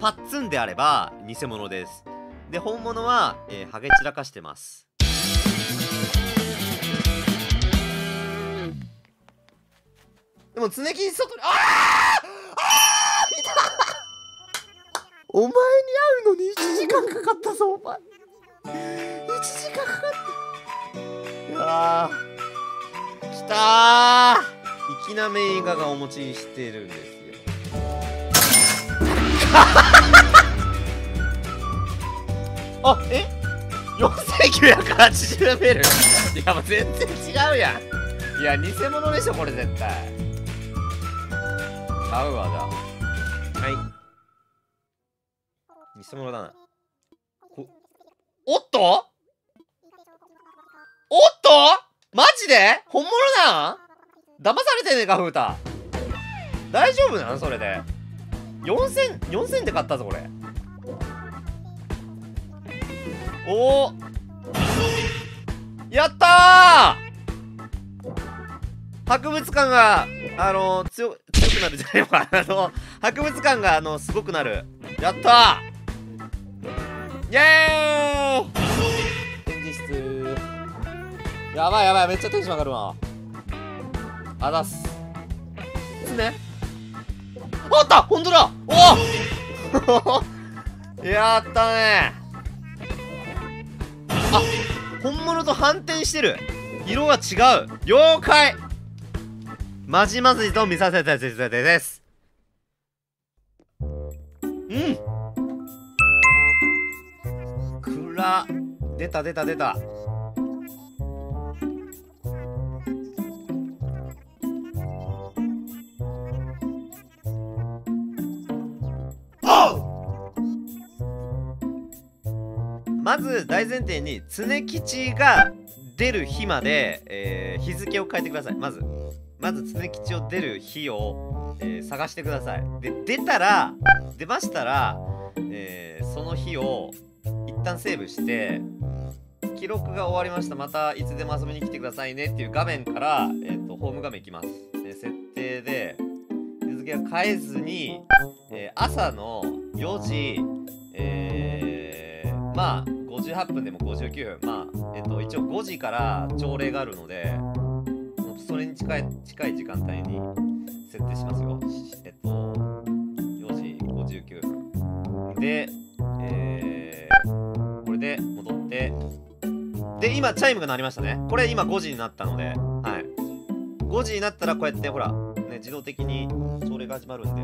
パッツンであれば偽物です。で本物は、えー、ハゲ散らかしてます。でも常木外にああい。たお前に会うのに1時間かかったぞお前。1時間かかったうわきたー。粋な名画がお持ちしてるんですよ。あえ？4980メール。いやもう全然違うやん。いや偽物でしょこれ絶対。買うわじゃあ。はい。偽物だな。おっと？おっと？マジで？本物なん騙されてんねえかふうた大丈夫なん？それで。4000、4000で買ったぞ、これ。おおやった博物館が、あのー、強、強くなるじゃないのか。あの、博物館が、あの、すごくなる。やったイェーイ展示室。やばいやばい、めっちゃテンション上がるわ。あざす。ですね。あった本当だお やったねあ本物と反転してる。色が違う。了解。まじまじと見させた先生です。うん。くら出た出た出た。大前提に常吉が出る日まで、えー、日付を変えてください。まず。まず常吉を出る日を、えー、探してください。で出たら出ましたら、えー、その日を一旦セーブして記録が終わりました。またいつでも遊びに来てくださいね。っていう画面から、えーと、ホーム画面いきます、設定で日付は変えずに、え朝の4時え、まあ58分でも59分。まあえっと一応5時から朝礼があるのでそれに近い近い時間帯に設定しますよ。えっと4時59分。でえー、これで戻って。で今チャイムが鳴りましたね。これ今5時になったのではい。5時になったらこうやってほらね自動的に朝礼が始まるんで。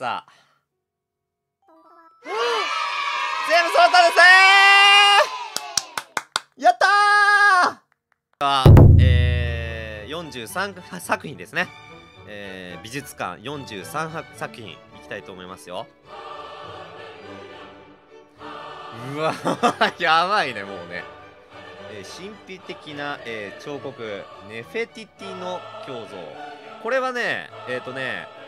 さ。あ全部揃ったですやったー。えー、43作品ですね、えー、美術館43作品いきたいと思いますよ。うわ やばいねもうね、えー、神秘的な、えー、彫刻ネフェティティの胸像。これはねえっ、ー、とね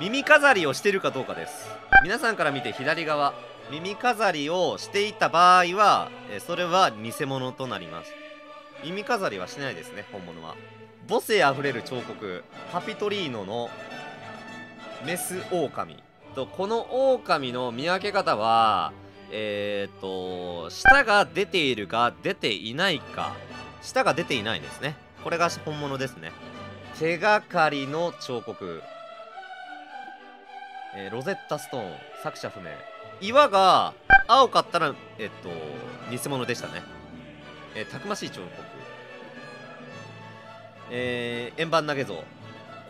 耳飾りをしてるかどうかです。皆さんから見て左側耳飾りをしていた場合は、それは偽物となります。耳飾りはしないですね本物は。母性あふれる彫刻カピトリーノのメスオオカミとこのオオカミの見分け方はえー、っと舌が出ているか出ていないか。舌が出ていないですね。これが本物ですね。手がかりの彫刻。えー、ロゼッタストーン作者不明。岩が青かったらえっと偽物でしたね、えー、たくましい彫刻。えー、円盤投げ像。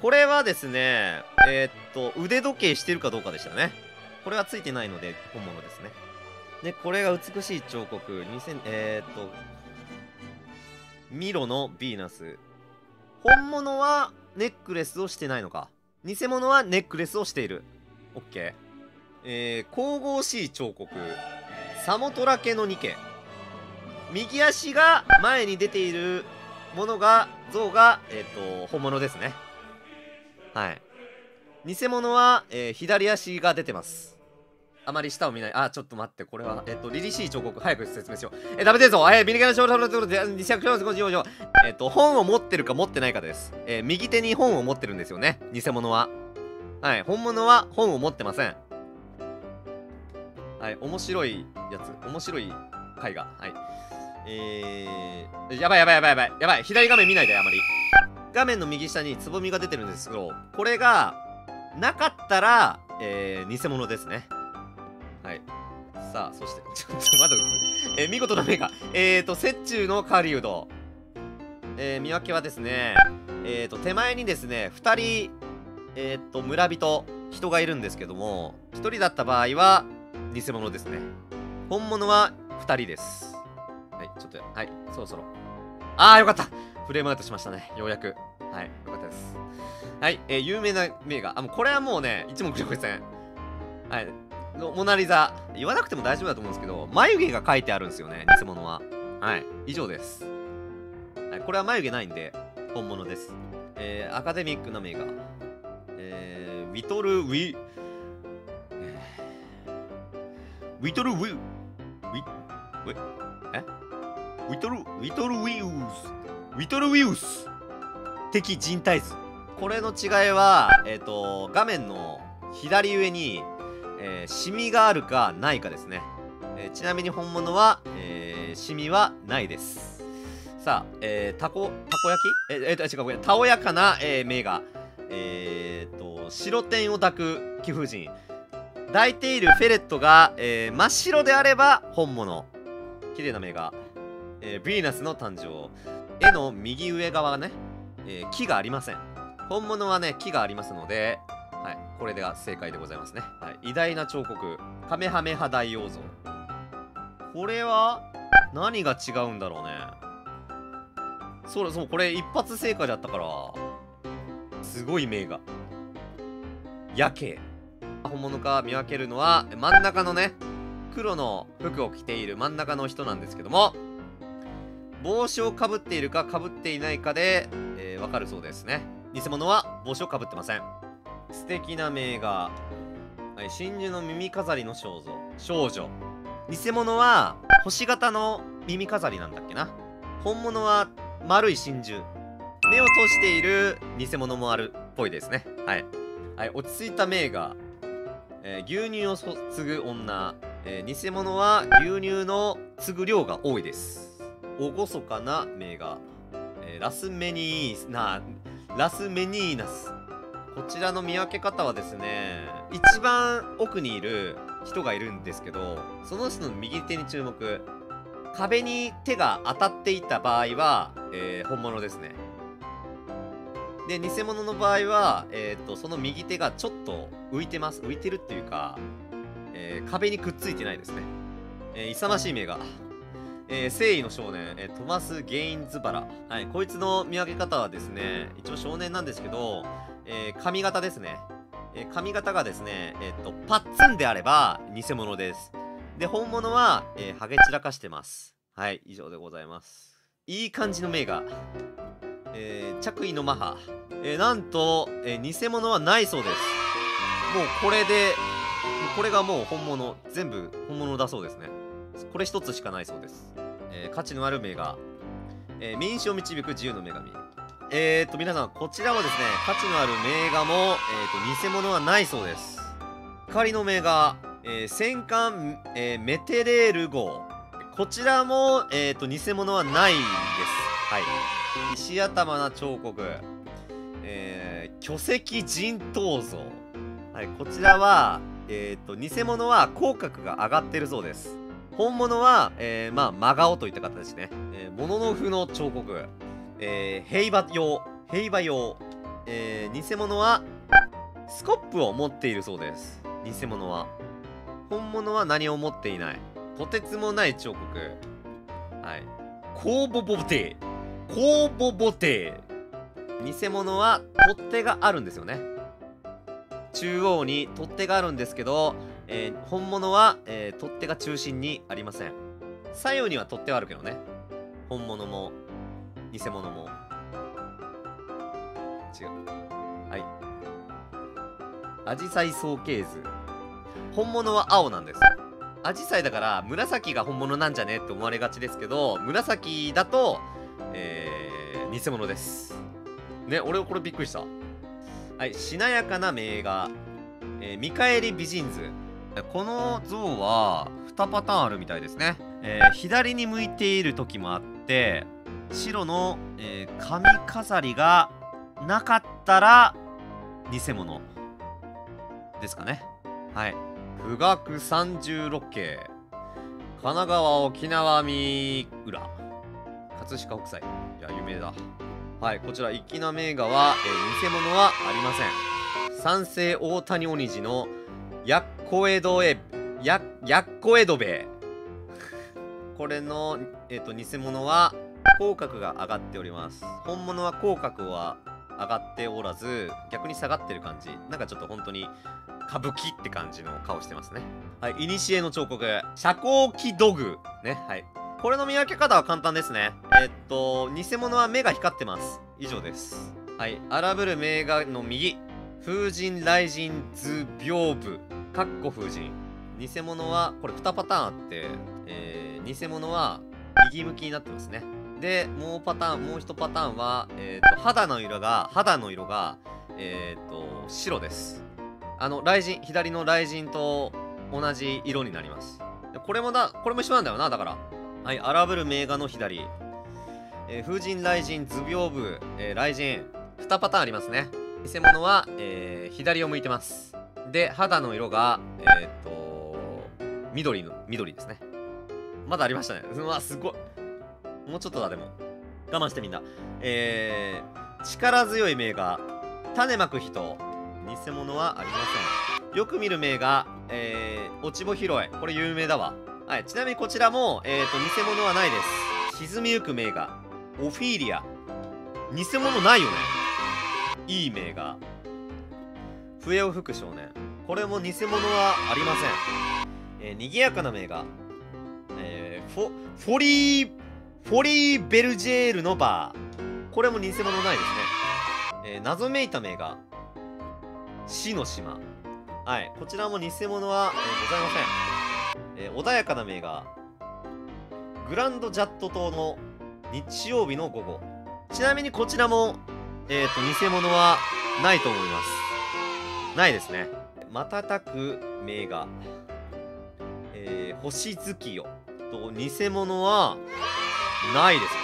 これはですねえー、っと腕時計してるかどうかでしたね。これはついてないので本物ですね。でこれが美しい彫刻。2000えー、っとミロのヴィーナス。本物はネックレスをしてないのか。偽物はネックレスをしている。OK。えー、神々しい彫刻。サモトラ家のニケ。右足が前に出ているものが像がえっ、と本物ですねはい偽物は、えー左足が出てますあまり下を見ない。あ、ちょっと待って、これは、えっと、凛々しい彫刻、早く説明しよう。え、ダメですぞえー、ビリガの少々のところで、250条。えっと、本を持ってるか持ってないかです。えー右手に本を持ってるんですよね。偽物は。はい、本物は本を持ってません。はい、面白いやつ。面白い絵画。はい。えー、やばいやばいやばいやばい。やばい。左画面見ないで、あまり。画面の右下につぼみが出てるんですけど、これが、なかったら、えー、偽物ですね。はい。さあ、そして、ちょっとまだ。えー見事な目が。えーと、雪中の狩人。えー見分けはですね、えーと、手前にですね、2人、えーと、村人、人がいるんですけども、1人だった場合は、偽物ですね。本物は2人です。はい、ちょっと、はい、そろそろ。あー、よかったフレームアウトしましたね。ようやく。はい、よかったです。はい、えー有名な名画。あ、もうこれはもうね、一目瞭然。はい。のモナリザ。言わなくても大丈夫だと思うんですけど、眉毛が書いてあるんですよね、偽物は。はい、以上です。はい、これは眉毛ないんで、本物です。えー、アカデミックな名画。えー、ウィトル・ウィ、えーウィトル・ウィ、ウィ、ウィ、え？ウィトル、ウィトル・ウィウス、ウィトル・ウィウス的人体図。これの違いは、えっ、と、画面の左上に、えーシミがあるかないかですね。えーちなみに本物は、えーシミはないです。さあ、えー、たこ、たこ焼き？えー、えーと、違う、ごめん、たおやかな、えー、目が、えーと、白点を抱く貴婦人。抱いているフェレットが、えー真っ白であれば本物。綺麗な目が、えーヴィーナスの誕生。絵の右上側ね、えー木がありません。本物はね、木がありますので、はい、これが正解でございますね。はい、偉大な彫刻、カメハメハ大王像。これは、何が違うんだろうね。そうそう、これ一発正解だったから、すごい名画。夜景。本物か見分けるのは、真ん中のね、黒の服を着ている真ん中の人なんですけども、帽子をかぶっているかかぶっていないかで、えーわかるそうですね。偽物は帽子をかぶってません。素敵な名画。はい、真珠の耳飾りの少女。少女。偽物は星型の耳飾りなんだっけな。本物は丸い真珠。目を閉じている偽物もあるっぽいですね。はい。はい、落ち着いた名画。えー牛乳をそ継ぐ女。えー偽物は牛乳の継ぐ量が多いです。厳かな名画。えーラスメニーな、ラスメニーナス。こちらの見分け方はですね、一番奥にいる人がいるんですけど、その人の右手に注目。壁に手が当たっていた場合は、えー本物ですね。で、偽物の場合は、えっ、と、その右手がちょっと浮いてます。浮いてるっていうか、えー壁にくっついてないですね。えー勇ましい目が。えー誠意の少年、えートマス・ゲインズバラ。はい、こいつの見分け方はですね、一応少年なんですけど、えー髪型ですね。えー髪型がですね、えーっと、パッツンであれば偽物です。で、本物は、えーハゲ散らかしてます。はい、以上でございます。いい感じの目が。えー着衣のマハ。えーなんと、えー偽物はないそうです。もうこれで、これがもう本物、全部本物だそうですね。これ一つしかないそうです。え価値のある名画。えー民主を導く自由の女神。えー、っと、皆さん、こちらはですね、価値のある名画も、えー、っと、偽物はないそうです。仮の名画、えー戦艦、えメテレール号。こちらも、え、っと、偽物はないです。はい。石頭な彫刻。えー、巨石人頭像。はい、こちらは、えっ、と、偽物は口角が上がってるそうです。本物は、えー、まあ、真顔といった形ですね。えー、もののふの彫刻。えー、平和用。平和用。えー、偽物は、スコップを持っているそうです。偽物は。本物は何を持っていない。とてつもない彫刻。はい。コーボボテー。コーボボテ。偽物は取っ手があるんですよね。中央に取っ手があるんですけど、えー本物は、えー取っ手が中心にありません。左右には取ってはあるけどね本物も偽物も違うはいアジサイ総系図本物は青なんですアジサイだから紫が本物なんじゃねって思われがちですけど紫だとえー、偽物です。ね俺これびっくりした。はいしなやかな名画、えー、見返り美人図。この像は2パターンあるみたいですね、えー、左に向いている時もあって白の、えー、髪飾りがなかったら偽物ですかね。はい。富岳36系神奈川沖縄三浦葛飾北斎。いや有名だ。はいこちら粋な名画は、えー、偽物はありません。三世大谷鬼路のやっこえどえややっこえどべこれの、え、ー、と偽物は口角が上がっております。本物は口角は上がっておらず逆に下がってる感じ。なんかちょっと本当に歌舞伎って感じの顔してますね。はい古の彫刻。遮光器土具ねはい。これの見分け方は簡単ですね。え、っと偽物は目が光ってます。以上です。はい。荒ぶる名画の右。風神雷神図屏風。かっこ風神。偽物はこれ2パターンあって、えー、偽物は右向きになってますね。でもうパターンもう1パターンは、えーと、肌の色が肌の色がえっ、ー、と白です。あの雷神左の雷神と同じ色になります。これもだこれも一緒なんだよなだから。はい荒ぶる名画の左、えー、風神雷神図屏風、えー、雷神。2パターンありますね。偽物は、えー、左を向いてます。で肌の色がえっ、と緑の緑ですね。まだありましたね。うわすごい。もうちょっとだでも。我慢してみんな。えー、力強い名画。種まく人。偽物はありません。よく見る名画。えー、落ち穂拾い。これ有名だわ。はいちなみにこちらもえっ、ー、と偽物はないです沈みゆく名画オフィーリア偽物ないよねいい名画笛を吹く少年これも偽物はありません、えー、賑やかな名画えー、フォフォリーフォリーベルジェールのバー。これも偽物ないですね。えー、謎めいた名が、死の島。はい。こちらも偽物は、えー、ございません。えー、穏やかな名が、グランドジャット島の日曜日の午後。ちなみにこちらも、えっ、ー、と、偽物はないと思います。ないですね。瞬く名が、えー、星月夜と偽物は、ないですね。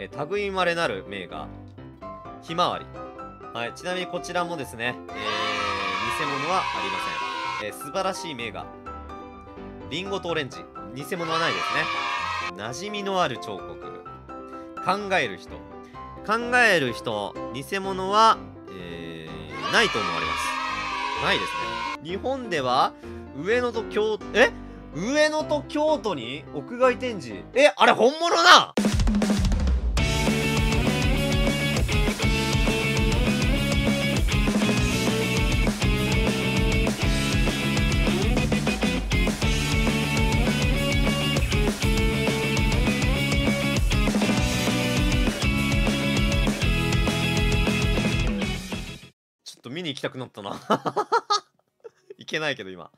えー、類まれなる名画。ひまわり。はい、ちなみにこちらもですね、えー、偽物はありません。えー、素晴らしい名画。リンゴとオレンジ。偽物はないですね。馴染みのある彫刻。考える人。考える人、偽物は、えー、ないと思われます。ないですね。日本では、上野と京、え？上野と京都に屋外展示えあれ本物だ見に行きたくなったな。いけないけど今。